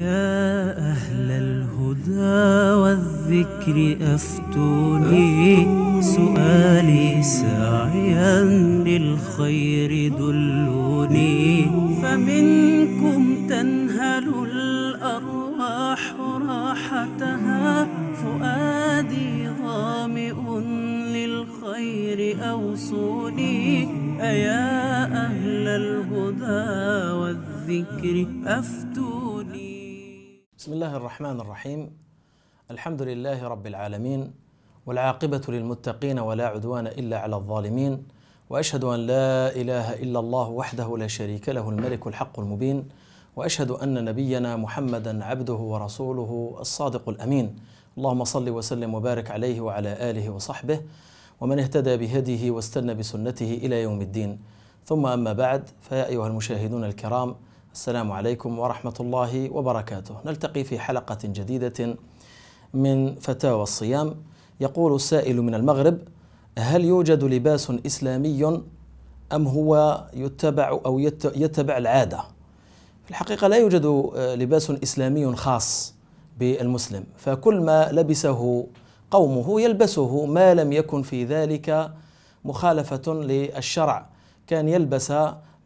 يا أهل الهدى والذكر أفتوني. سؤالي ساعيا للخير دلوني. فمنكم تنهل الأرواح راحتها. فؤادي ظامئ للخير أوصوني. أيا أهل الهدى والذكر أفتوني. بسم الله الرحمن الرحيم. الحمد لله رب العالمين والعاقبة للمتقين ولا عدوان إلا على الظالمين وأشهد أن لا إله إلا الله وحده لا شريك له الملك الحق المبين وأشهد أن نبينا محمدا عبده ورسوله الصادق الأمين. اللهم صل وسلم وبارك عليه وعلى آله وصحبه ومن اهتدى بهديه واستنى بسنته إلى يوم الدين. ثم أما بعد فيا أيها المشاهدون الكرام السلام عليكم ورحمة الله وبركاته. نلتقي في حلقة جديدة من فتاوى الصيام. يقول السائل من المغرب هل يوجد لباس إسلامي أم هو يتبع أو يت- يتبع العادة؟ في الحقيقة لا يوجد آه، لباس إسلامي خاص بالمسلم فكل ما لبسه قومه يلبسه ما لم يكن في ذلك مخالفة للشرع. كان يلبس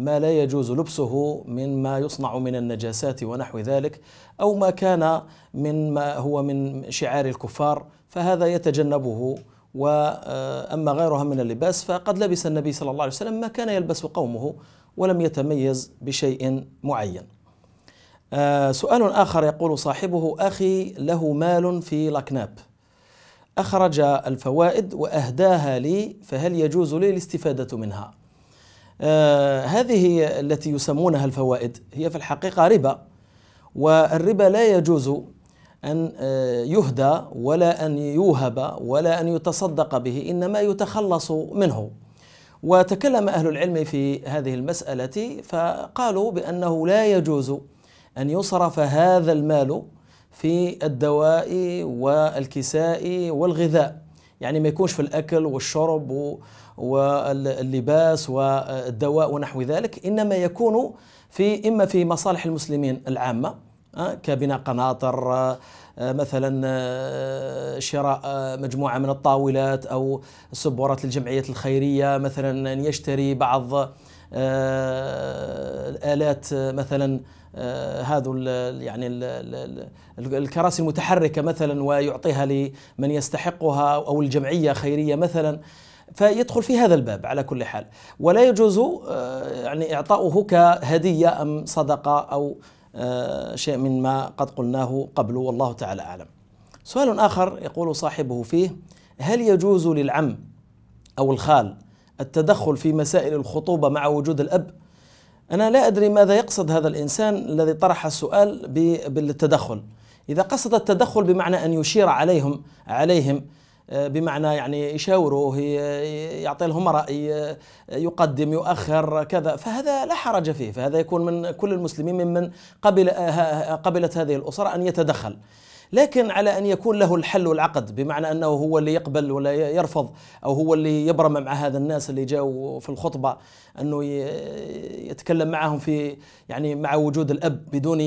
ما لا يجوز لبسه مما يصنع من النجاسات ونحو ذلك أو ما كان من ما هو من شعار الكفار فهذا يتجنبه واما غيرها من اللباس فقد لبس النبي صلى الله عليه وسلم ما كان يلبس قومه ولم يتميز بشيء معين. آه، سؤال آخر يقول صاحبه أخي له مال في لكناب أخرج الفوائد وأهداها لي فهل يجوز لي الاستفادة منها؟ آه هذه التي يسمونها الفوائد. هي في الحقيقة ربا والربا لا يجوز أن آه يهدى ولا أن يوهب ولا أن يتصدق به إنما يتخلص منه. وتكلم أهل العلم في هذه المسألة فقالوا بأنه لا يجوز أن يصرف هذا المال في الدواء والكساء والغذاء. يعني ما يكونش في الأكل والشرب واللباس والدواء ونحو ذلك إنما يكون في إما في مصالح المسلمين العامة آه، كبناء قناطر آه، مثلا آه، شراء مجموعة من الطاولات أو السبورات للجمعيات الخيرية مثلا أن يشتري بعض الآلات مثلا ال- يعني ال- ال- ال- الكراسي المتحركة مثلا ويعطيها لمن يستحقها أو الجمعية خيرية مثلا. فيدخل في هذا الباب على كل حال ولا يجوز آه، يعني إعطاؤه كهدية أم صدقة أو آه، شيء من ما قد قلناه قبل والله تعالى أعلم. سؤال آخر يقول صاحبه فيه هل يجوز للعم أو الخال التدخل في مسائل الخطوبة مع وجود الأب؟ أنا لا أدري ماذا يقصد هذا الإنسان الذي طرح السؤال بالتدخل. إذا قصد التدخل بمعنى أن يشير عليهم عليهم بمعنى يعني يشاوره ي- يعطي لهم رأي آه، يقدم يؤخر كذا. فهذا لا حرج فيه. فهذا يكون من كل المسلمين ممن قبل آه، قبلت هذه الأسرة أن يتدخل. لكن على أن يكون له الحل والعقد بمعنى أنه هو اللي يقبل ولا يرفض أو هو اللي يبرم مع هذا الناس اللي جاوا في الخطبة أنه ي- يتكلم معهم في يعني مع وجود الأب بدون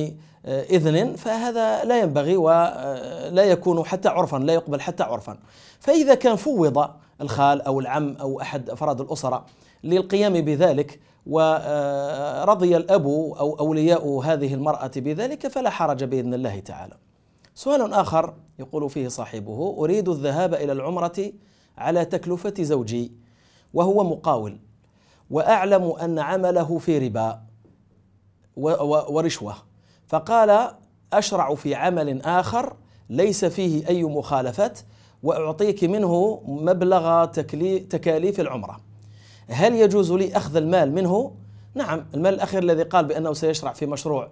آه، إذن فهذا لا ينبغي ولا يكون حتى عرفا لا يقبل حتى عرفا. فإذا كان فوض الخال أو العم أو أحد أفراد الأسرة للقيام بذلك ورضي الأب أو أولياء هذه المرأة بذلك فلا حرج بإذن الله تعالى. سؤال آخر يقول فيه صاحبه أريد الذهاب إلى العمرة على تكلفة زوجي وهو مقاول وأعلم أن عمله في ربا ورشوة فقال أشرع في عمل آخر ليس فيه أي مخالفات وأعطيك منه مبلغ تكاليف العمرة. هل يجوز لي أخذ المال منه؟ نعم المال الأخير الذي قال بأنه سيشرع في مشروع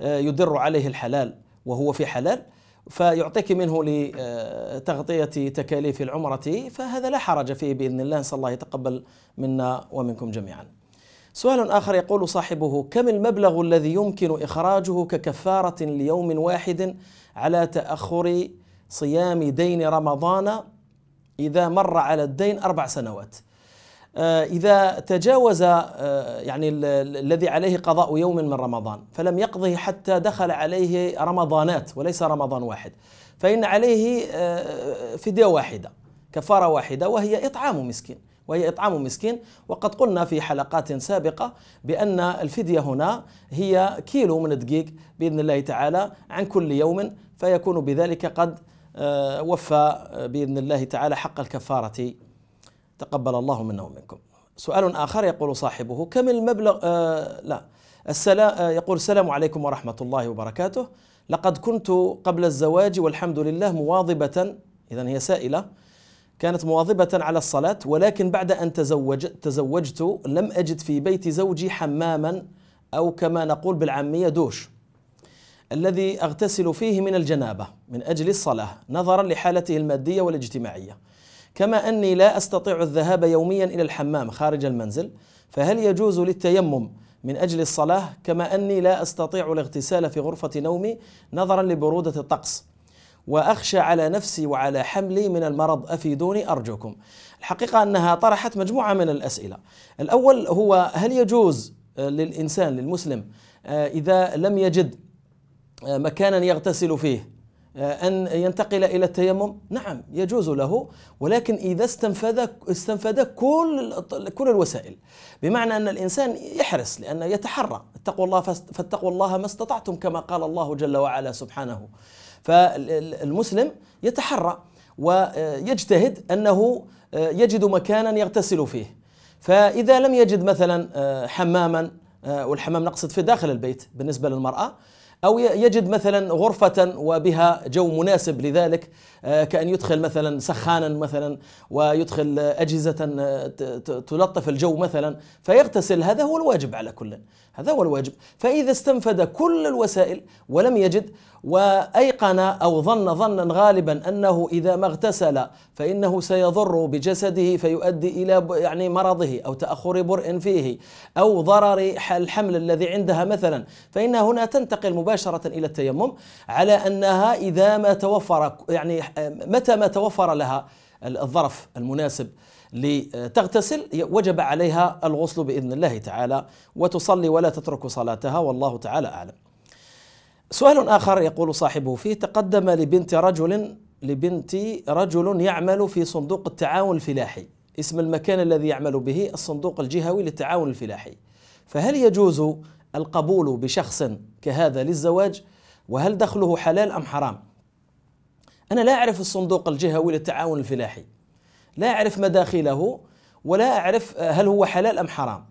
آه، يدر عليه الحلال وهو في حلال فيعطيك منه لتغطية تكاليف العمرة فهذا لا حرج فيه بإذن الله. نسأل الله يتقبل منا ومنكم جميعا. سؤال آخر يقول صاحبه كم المبلغ الذي يمكن إخراجه ككفارة ليوم واحد على تأخر صيام دين رمضان إذا مر على الدين أربع سنوات. آه، إذا تجاوز آه، يعني ال- ال- الذي عليه قضاء يوم من رمضان فلم يقضه حتى دخل عليه رمضانات وليس رمضان واحد. فإن عليه آه، فدية واحدة كفارة واحدة وهي إطعام مسكين وهي إطعام مسكين. وقد قلنا في حلقات سابقة بأن الفدية هنا هي كيلو من الدقيق بإذن الله تعالى عن كل يوم فيكون بذلك قد وفى آه، بإذن الله تعالى حق الكفارة. تقبل الله منا ومنكم. سؤال آخر يقول صاحبه كم المبلغ؟ آه لا. السلام آه يقول السلام عليكم ورحمة الله وبركاته. لقد كنت قبل الزواج والحمد لله مواظبة إذا هي سائلة كانت مواظبة على الصلاة ولكن بعد أن تزوج تزوجت لم أجد في بيت زوجي حماما أو كما نقول بالعامية دوش. الذي أغتسل فيه من الجنابة من أجل الصلاة نظرا لحالته المادية والاجتماعية كما أني لا أستطيع الذهاب يوميا إلى الحمام خارج المنزل فهل يجوز للتيمم من أجل الصلاة كما أني لا أستطيع الاغتسال في غرفة نومي نظرا لبرودة الطقس وأخشى على نفسي وعلى حملي من المرض أفيدوني أرجوكم. الحقيقة أنها طرحت مجموعة من الأسئلة. الأول هو هل يجوز للإنسان للمسلم آه، إذا لم يجد مكانا يغتسل فيه آه، أن ينتقل إلى التيمم؟ نعم يجوز له ولكن إذا استنفذ استنفذ كل كل الوسائل بمعنى أن الإنسان يحرص لأنه يتحرى اتقوا الله فاتقوا الله ما استطعتم كما قال الله جل وعلا سبحانه. فالمسلم يتحرى ويجتهد أنه يجد مكانا يغتسل فيه فإذا لم يجد مثلا حماما والحمام نقصد في داخل البيت بالنسبة للمرأة أو يجد مثلا غرفة وبها جو مناسب لذلك كأن يدخل مثلا سخانا مثلا ويدخل ت- ت- تلطف الجو مثلا فيغتسل. هذا هو الواجب على كل هذا هو الواجب. فإذا استنفذ كل الوسائل ولم يجد وأيقن أو ظن ظنا غالبا أنه إذا ما اغتسل فإنه سيضر بجسده فيؤدي إلى ب- يعني مرضه أو تأخر برء فيه أو ضرر الحمل الذي عندها مثلا. فانها هنا تنتقل مباشرة إلى التيمم على أنها إذا ما توفر يعني متى ما توفر لها الظرف المناسب لتغتسل وجب عليها الغسل بإذن الله تعالى وتصلي ولا تترك صلاتها والله تعالى أعلم. سؤال آخر يقول صاحبه فيه تقدم لبنت رجل لبنت رجل يعمل في صندوق التعاون الفلاحي. اسم المكان الذي يعمل به؟ الصندوق الجهوي للتعاون الفلاحي. فهل يجوز القبول بشخص كهذا للزواج وهل دخله حلال أم حرام؟ أنا لا أعرف الصندوق الجهوي للتعاون الفلاحي. لا أعرف مداخله ولا أعرف هل هو حلال أم حرام.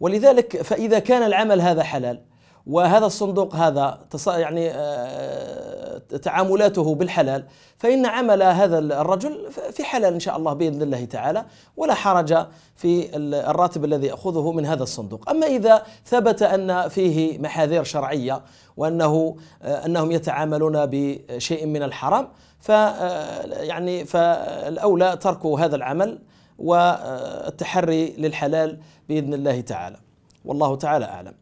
ولذلك فإذا كان العمل هذا حلال وهذا الصندوق هذا يعني آه، تعاملاته بالحلال فإن عمل هذا الرجل في حلال إن شاء الله بإذن الله تعالى ولا حرج في ال- الراتب الذي يأخذه من هذا الصندوق. أما إذا ثبت أن فيه محاذير شرعية وأنه آه، أنهم يتعاملون بشيء من الحرام ف آه، يعني فالأولى ترك هذا العمل والتحري للحلال بإذن الله تعالى. والله تعالى أعلم.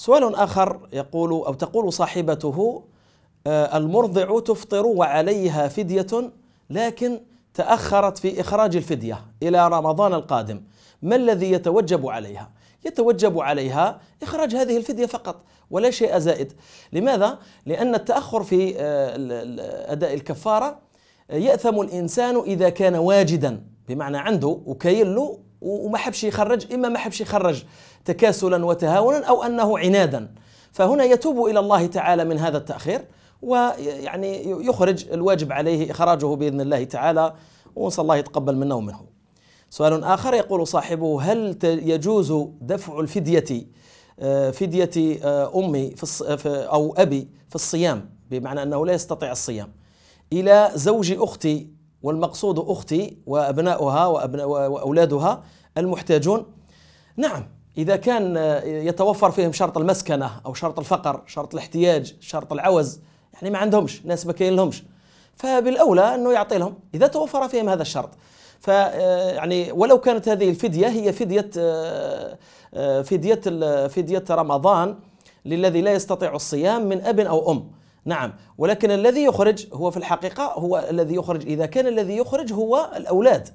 سؤال آخر يقول أو تقول صاحبته آه، المرضع تفطر وعليها فدية لكن تأخرت في إخراج الفدية إلى رمضان القادم ما الذي يتوجب عليها؟ يتوجب عليها إخراج هذه الفدية فقط ولا شيء زائد لماذا؟ لأن التأخر في آه، أداء الكفارة آه، يأثم الإنسان إذا كان واجدا بمعنى عنده وكاين له وما حبش يخرج إما ما حبش يخرج تكاسلا وتهاونا أو أنه عنادا. فهنا يتوب إلى الله تعالى من هذا التأخير ويعني يخرج الواجب عليه إخراجه بإذن الله تعالى ونسأل الله يتقبل منا ومنه. سؤال آخر يقول صاحبه هل يجوز دفع الفدية آه، فدية آه، أمي في- أو أبي في الصيام؟ بمعنى أنه لا يستطيع الصيام. إلى زوج أختي والمقصود أختي وأبناؤها وأبناء وأولادها المحتاجون. نعم إذا كان يتوفر فيهم شرط المسكنة أو شرط الفقر شرط الاحتياج شرط العوز يعني ما عندهمش ناس ما كاين لهمش فبالأولى أنه يعطي لهم إذا توفر فيهم هذا الشرط. ف آه، يعني ولو كانت هذه الفدية هي فدية آه، آه، فدية فدية رمضان للذي لا يستطيع الصيام من أب أو أم. نعم. ولكن الذي يخرج هو في الحقيقة هو الذي يخرج. إذا كان الذي يخرج هو الأولاد.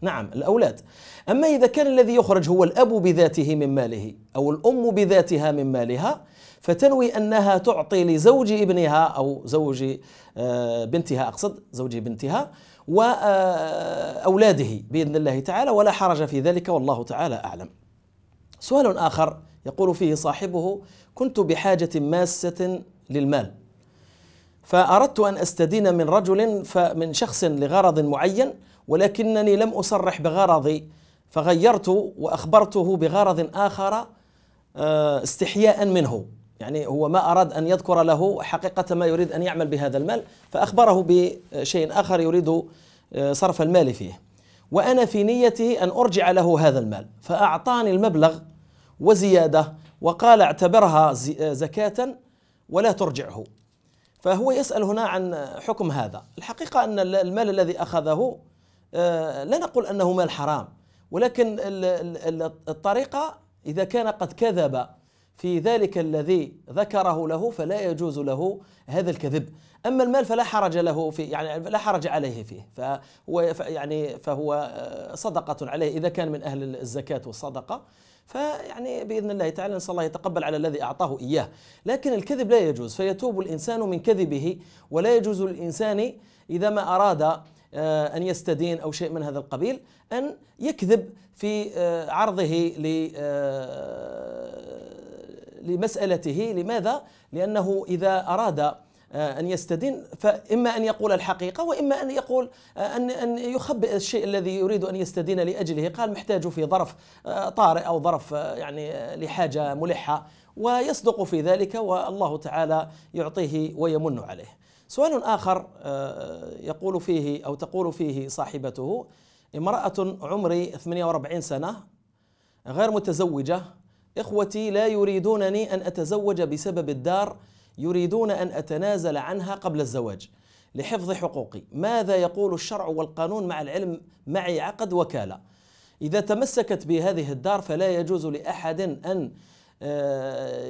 نعم الأولاد. أما إذا كان الذي يخرج هو الأب بذاته من ماله أو الأم بذاتها من مالها فتنوي أنها تعطي لزوج ابنها أو زوج آه، بنتها أقصد زوج بنتها وأولاده بإذن الله تعالى ولا حرج في ذلك والله تعالى أعلم. سؤال آخر يقول فيه صاحبه كنت بحاجة ماسة للمال. فأردت أن أستدين من رجل من شخص لغرض معين ولكنني لم أصرح بغرضي فغيرت وأخبرته بغرض آخر آه، استحياء منه. يعني هو ما أراد أن يذكر له حقيقة ما يريد أن يعمل بهذا المال فأخبره بشيء آخر يريد آه، صرف المال فيه. وأنا في نيته أن أرجع له هذا المال فأعطاني المبلغ وزيادة وقال اعتبرها زكاة ولا ترجعه. فهو يسأل هنا عن حكم هذا. الحقيقة أن المال الذي أخذه آه، لا نقول أنه مال حرام ولكن الطريقة إذا كان قد كذب في ذلك الذي ذكره له فلا يجوز له هذا الكذب. أما المال فلا حرج له في يعني لا حرج عليه فيه. فهو يعني فهو آه، صدقة عليه. إذا كان من أهل الزكاة والصدقة فيعني بإذن الله تعالى نسأل الله يتقبل على الذي أعطاه إياه، لكن الكذب لا يجوز فيتوب الإنسان من كذبه ولا يجوز للإنسان إذا ما أراد آه، أن يستدين أو شيء من هذا القبيل أن يكذب في آه، عرضه لمسألته. لماذا؟ لأنه إذا أراد آه، أن يستدين فإما أن يقول الحقيقة وإما أن يقول آه، أن أن يخبئ الشيء الذي يريد أن يستدين لأجله قال محتاج في ظرف آه، طارئ أو ظرف يعني لحاجة ملحة ويصدق في ذلك والله تعالى يعطيه ويمن عليه. سؤال آخر يقول فيه أو تقول فيه صاحبته امرأة عمري 48 سنة غير متزوجة إخوتي لا يريدونني أن أتزوج بسبب الدار يريدون أن أتنازل عنها قبل الزواج. لحفظ حقوقي. ماذا يقول الشرع والقانون مع العلم معي عقد وكالة؟ إذا تمسكت بهذه الدار فلا يجوز لأحد أن آه،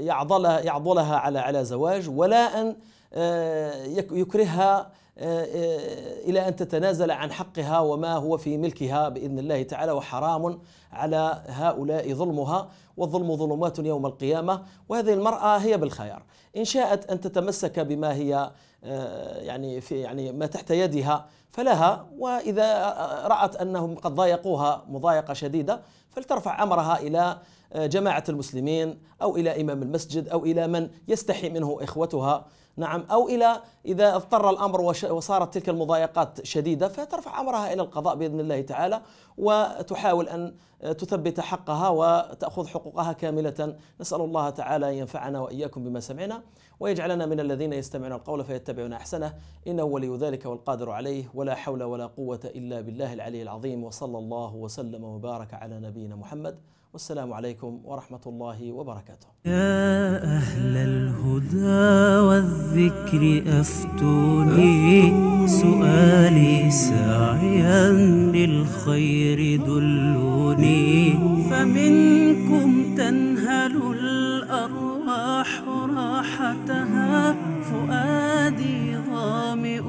يعضلها على زواج ولا أن آه، يكرهها إلى أن تتنازل عن حقها وما هو في ملكها بإذن الله تعالى وحرام على هؤلاء ظلمها والظلم ظلمات يوم القيامة وهذه المرأة هي بالخيار. إن شاءت أن تتمسك بما هي آه، يعني في يعني ما تحت يدها فلها وإذا رأت أنهم قد ضايقوها مضايقة شديدة فلترفع أمرها إلى آه، جماعة المسلمين أو إلى إمام المسجد أو إلى من يستحي منه إخوتها. نعم. أو إلى إذا اضطر الأمر وصارت تلك المضايقات شديدة فترفع أمرها إلى القضاء بإذن الله تعالى وتحاول أن تثبت حقها وتأخذ حقوقها كاملة. نسأل الله تعالى أن ينفعنا وإياكم بما سمعنا ويجعلنا من الذين يستمعون القول فيتبعون أحسنه. إنه ولي ذلك والقادر عليه ولا حول ولا قوة إلا بالله العلي العظيم وصلى الله وسلم وبارك على نبينا محمد والسلام عليكم ورحمة الله وبركاته. يا أهل الهدى والذكر أفتوني سؤالي ساعيا للخير دلوني فمنكم تنهل الأرواح راحتها فؤادي ظامئ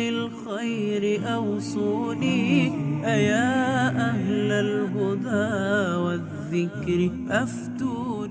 للخير أوصوني أيا والذكر أفتوني